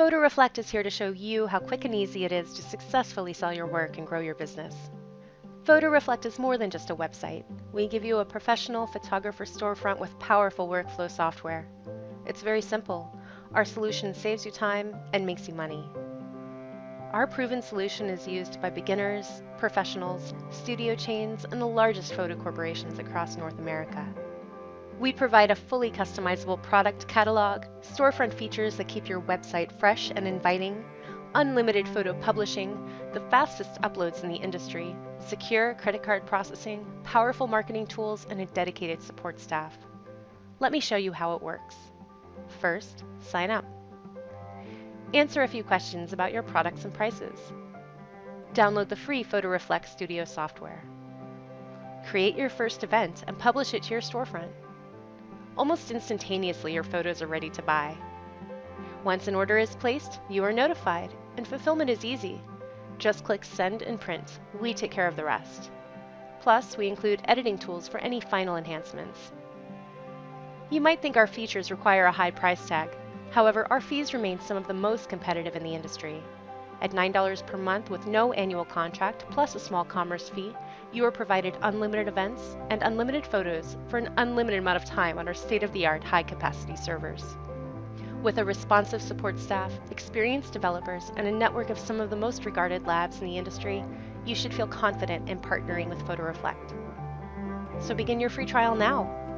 PhotoReflect is here to show you how quick and easy it is to successfully sell your work and grow your business. PhotoReflect is more than just a website. We give you a professional photographer storefront with powerful workflow software. It's very simple. Our solution saves you time and makes you money. Our proven solution is used by beginners, professionals, studio chains, and the largest photo corporations across North America. We provide a fully customizable product catalog, storefront features that keep your website fresh and inviting, unlimited photo publishing, the fastest uploads in the industry, secure credit card processing, powerful marketing tools, and a dedicated support staff. Let me show you how it works. First, sign up. Answer a few questions about your products and prices. Download the free PhotoReflect Studio software. Create your first event and publish it to your storefront. Almost instantaneously, your photos are ready to buy. Once an order is placed, you are notified, and fulfillment is easy. Just click Send and Print. We take care of the rest. Plus, we include editing tools for any final enhancements. You might think our features require a high price tag. However, our fees remain some of the most competitive in the industry. At $9 per month with no annual contract plus a small commerce fee, you are provided unlimited events and unlimited photos for an unlimited amount of time on our state-of-the-art high-capacity servers. With a responsive support staff, experienced developers, and a network of some of the most regarded labs in the industry, you should feel confident in partnering with PhotoReflect. So begin your free trial now